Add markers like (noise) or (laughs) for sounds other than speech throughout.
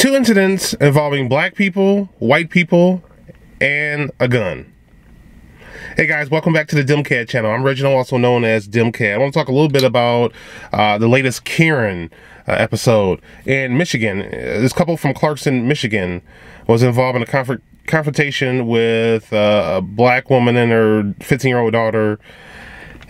two incidents involving black people, white people, and a gun. Hey guys, welcome back to the DEMCAD channel. I'm Reginald, also known as DEMCAD. I want to talk a little bit about uh, the latest Karen uh, episode in Michigan. Uh, this couple from Clarkston, Michigan, was involved in a conf confrontation with uh, a black woman and her 15-year-old daughter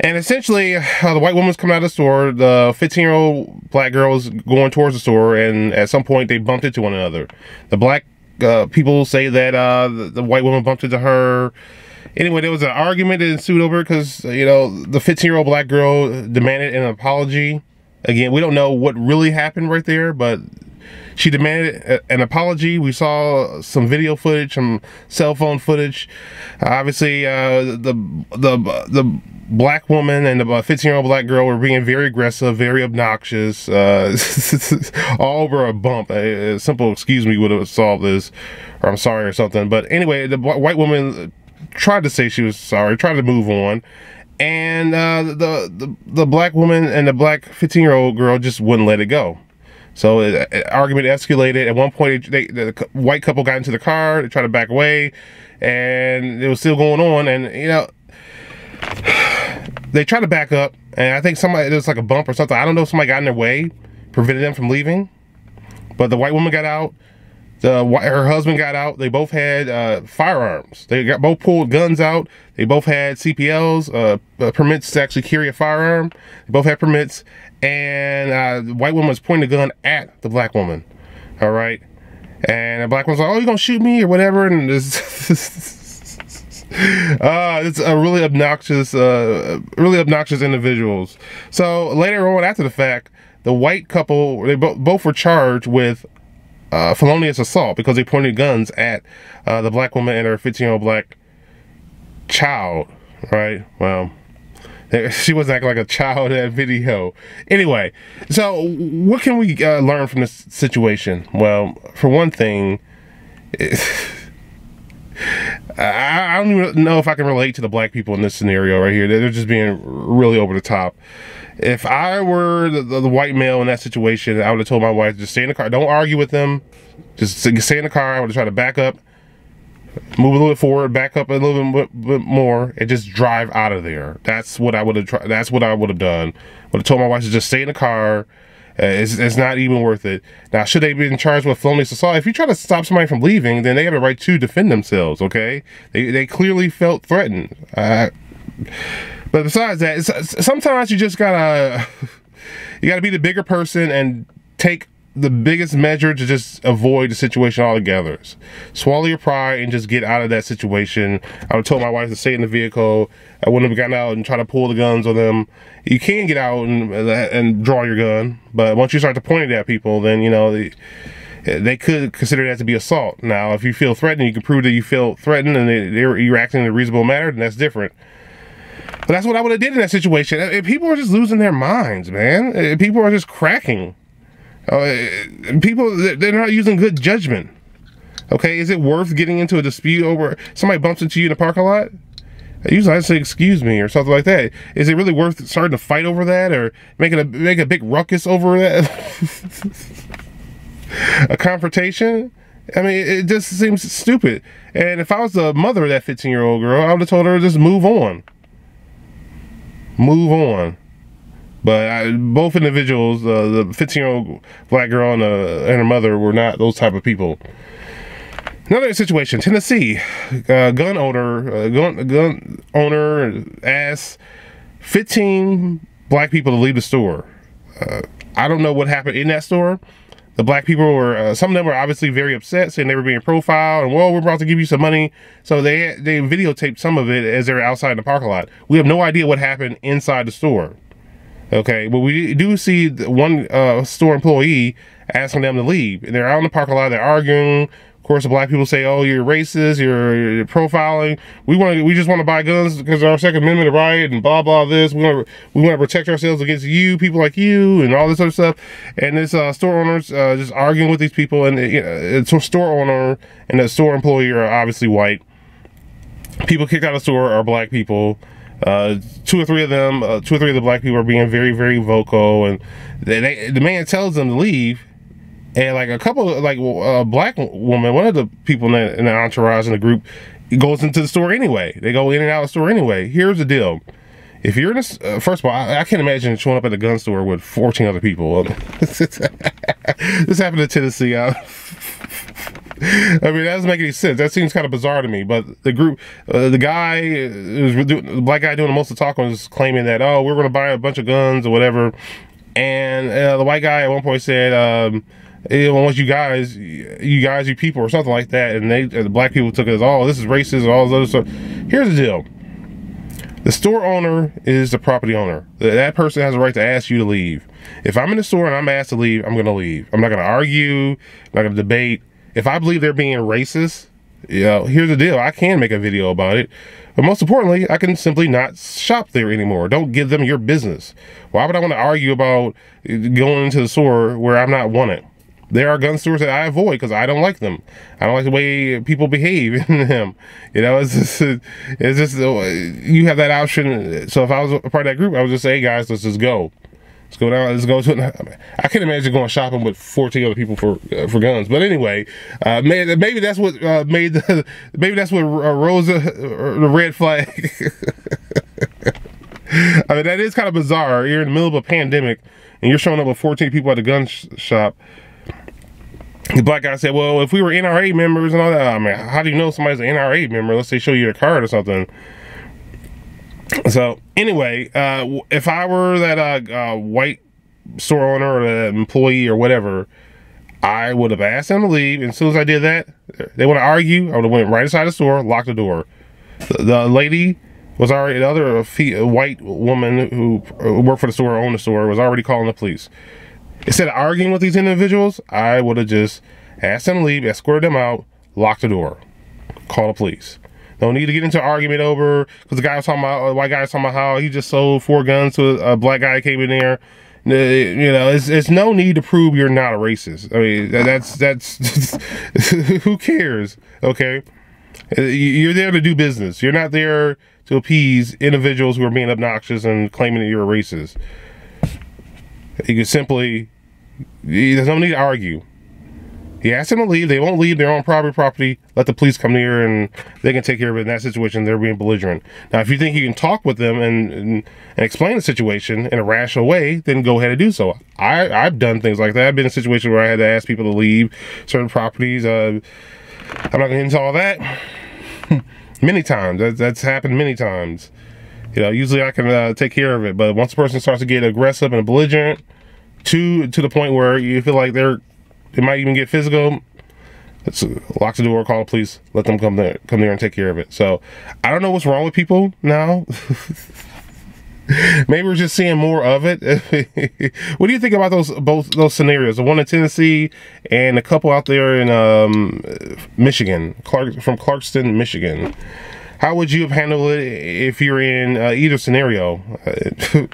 and essentially, uh, the white woman's coming out of the store. The 15 year old black girl was going towards the store, and at some point, they bumped into one another. The black uh, people say that uh, the, the, white woman bumped into her. Anyway, there was an argument that ensued over because, you know, the 15 year old black girl demanded an apology. Again, we don't know what really happened right there, but she demanded an apology. We saw some video footage, some cell phone footage. obviously, uh, the the the black woman and the 15 year old black girl were being very aggressive, very obnoxious, uh, (laughs) all over a bump. A, a, simple excuse me would have solved this, or I'm sorry or something. But anyway, the white woman tried to say she was sorry, tried to move on. And uh, the, the the black woman and the black 15 year old girl just wouldn't let it go. So it, it, argument escalated. At one point, they, the white couple got into the car. They tried to back away, and it was still going on. And you know, they tried to back up, and I think somebody there was like a bump or something. I don't know if somebody got in their way, prevented them from leaving. But the white woman got out. The her husband got out. They both had uh, firearms. They got both pulled guns out. They both had CPLs, uh, uh, permits to actually carry a firearm. They both had permits, and uh, the white woman was pointing a gun at the black woman. All right, and the black woman's like, "Oh, you gonna shoot me or whatever?" And (laughs) this. Uh, it's a really obnoxious, uh, really obnoxious individuals. So later on, after the fact, the white couple, they bo both were charged with uh, felonious assault because they pointed guns at uh, the black woman and her 15-year-old black child, right? Well, (laughs) she was acting like a child in that video. Anyway, so what can we uh, learn from this situation? Well, for one thing, (laughs) I, I, don't even know if I can relate to the black people in this scenario right here. They're just being really over the top. If I were the, the, the white male in that situation, I would have told my wife, just stay in the car. Don't argue with them. Just stay in the car. I would have tried to back up, move a little bit forward, back up a little bit, bit more, and just drive out of there. That's what I would have tried. That's what I would have done. Would have told my wife to just stay in the car uh, it's, it's not even worth it. Now, should they be charged with felonious assault? If you try to stop somebody from leaving, then they have a right to defend themselves, okay? They, they clearly felt threatened. Uh, but besides that, sometimes you just gotta, (laughs) you gotta be the bigger person and take the biggest measure to just avoid the situation altogether. Is. Swallow your pride and just get out of that situation. I would told my wife to stay in the vehicle. I wouldn't have gotten out and try to pull the guns on them. You can get out and, and draw your gun, but once you start to point it at people, then, you know, they, they could consider that to be assault. Now, if you feel threatened, you can prove that you feel threatened and they, you're acting in a reasonable manner, then that's different. But that's what I would have did in that situation. People are just losing their minds, man. People are just cracking. Uh, people, they're not using good judgment. Okay, is it worth getting into a dispute over somebody bumps into you in the parking lot? Usually I say excuse me or something like that. Is it really worth starting to fight over that or making a make a big ruckus over that? (laughs) a confrontation? I mean, it just seems stupid. And if I was the mother of that 15 year old girl, I would have told her just move on. Move on. But I, both individuals, uh, the 15 year old black girl and, uh, and her mother, were not those type of people. Another situation, Tennessee, uh, gun owner, uh, gun, gun owner asked 15 black people to leave the store. Uh, I don't know what happened in that store. The black people were, uh, some of them were obviously very upset, saying they were being profiled, and well, we're about to give you some money. So they they videotaped some of it as they were outside in the parking lot. We have no idea what happened inside the store. Okay, but we do see one uh, store employee asking them to leave. And they're out in the parking lot, they're arguing. Of course, the black people say, "Oh, you're racist, you're, you're profiling. We want to, we just want to buy guns because our Second Amendment right and blah blah this. We want to, we want to protect ourselves against you, people like you, and all this other stuff." And this uh, store owners uh, just arguing with these people, and you know, it's a store owner and the store employee are obviously white. People kicked out of the store are black people. Uh, two or three of them, uh, two or three of the black people are being very, very vocal, and they, they, the man tells them to leave, and like a couple of, like a black woman, one of the people in the, in the entourage in the group goes into the store anyway. They go in and out of the store anyway. Here's the deal. If you're in a, uh, first of all, I, I, can't imagine showing up at the gun store with 14 other people. (laughs) this happened in Tennessee. I, (laughs) I mean, that doesn't make any sense. That seems kind of bizarre to me. But the group, uh, the guy, was doing, the black guy doing the most of the talking was claiming that, oh, we're going to buy a bunch of guns or whatever. And uh, the white guy at one point said, um, once you guys, you guys, you people, or something like that, and they, the black people took it as, oh, this is racist, all this other stuff. Here's the deal: the store owner is the property owner. That person has a right to ask you to leave. If I'm in the store and I'm asked to leave, I'm going to leave. I'm not going to argue. I'm not going to debate. If I believe they're being racist, you know, here's the deal: I can make a video about it. But most importantly, I can simply not shop there anymore. Don't give them your business. Why would I want to argue about going into the store where I'm not wanted? there are gun stores that I avoid because I don't like them. I don't like the way people behave (laughs) in them. You know, it's just, it's just, you have that option. So if I was a part of that group, I would just say, hey guys, let's just go. Let's go down. Let's go to. I can't imagine going shopping with 14 other people for uh, for guns. But anyway, uh, maybe, that's what uh, made the. (laughs) Maybe that's what uh, Rosa uh, the red flag. (laughs) I mean, that is kind of bizarre. You're in the middle of a pandemic, and you're showing up with 14 people at a gun sh shop the black guy said, well, if we were NRA members and all that, I mean, how do you know somebody's an NRA member? Let's say show you a card or something. So anyway, uh, if I were that uh, uh, white store owner or employee or whatever, I would have asked them to leave. And as soon as I did that, they want to argue. I would have went right inside the store, locked the door. The, the lady was already the other white woman who worked for the store, owned the store, was already calling the police. Instead of arguing with these individuals, I would have just asked them to leave, escorted them out, locked the door, call the police. No need to get into an argument over because the guy was talking about, white guy was talking about how he just sold four guns to a black guy came in there. Uh, you know, it's, it's no need to prove you're not a racist. I mean, that's that's (laughs) who cares? Okay, uh, you're there to do business. You're not there to appease individuals who are being obnoxious and claiming that you're a racist. You can simply, there's no need to argue. He asked them to leave. They won't leave their own private property. Let the police come near and they can take care of it. In that situation, they're being belligerent. Now, if you think you can talk with them and, and, and explain the situation in a rational way, then go ahead and do so. I, I've done things like that. I've been in a situation where I had to ask people to leave certain properties. Uh, I'm not going to get into all that. (laughs) many times. That, that's happened many times. You know, usually I can uh, take care of it, but once a person starts to get aggressive and belligerent, to to the point where you feel like they're, they might even get physical. Let's lock the door, call the police, let them come there, come there and take care of it. So, I don't know what's wrong with people now. (laughs) Maybe we're just seeing more of it. (laughs) what do you think about those both those scenarios? The one in Tennessee and a couple out there in um, Michigan, Clark from Clarkston, Michigan. How would you have handled it if you're in uh, either scenario? (laughs)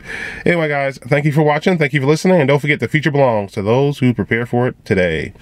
anyway, guys, thank you for watching. Thank you for listening. And don't forget, the future belongs to those who prepare for it today.